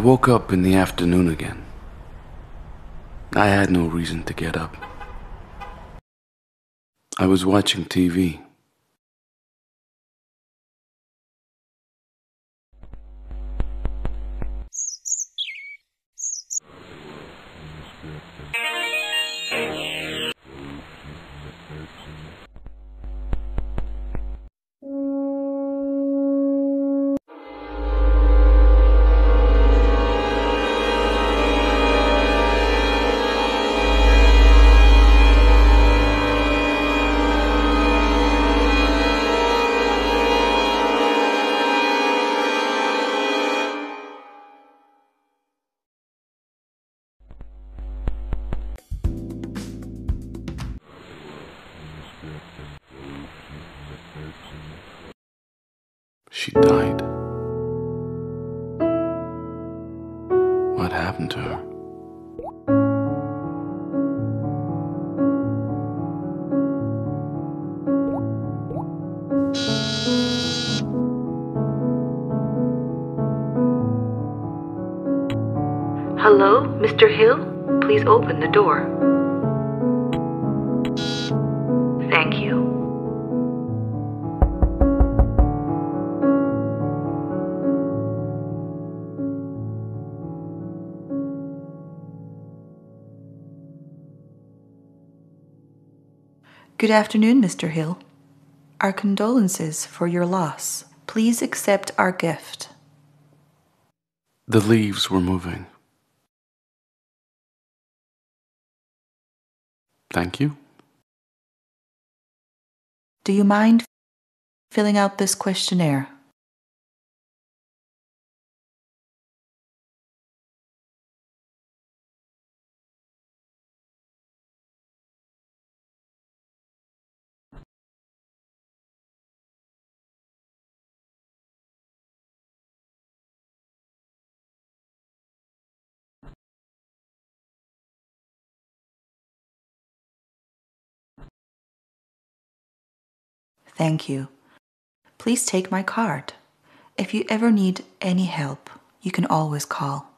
woke up in the afternoon again. I had no reason to get up. I was watching TV. She died. What happened to her? Hello, Mr. Hill? Please open the door. Good afternoon, Mr. Hill. Our condolences for your loss. Please accept our gift. The leaves were moving. Thank you. Do you mind filling out this questionnaire? Thank you. Please take my card. If you ever need any help, you can always call.